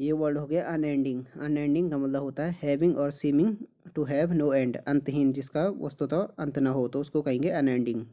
ये वर्ड हो गया अनएंडिंग अनएंडिंग का मतलब होता है हैविंग और seeming to have no end अंतहीन, जिसका वस्तुतः अंत ना हो तो उसको कहेंगे अनएंडिंग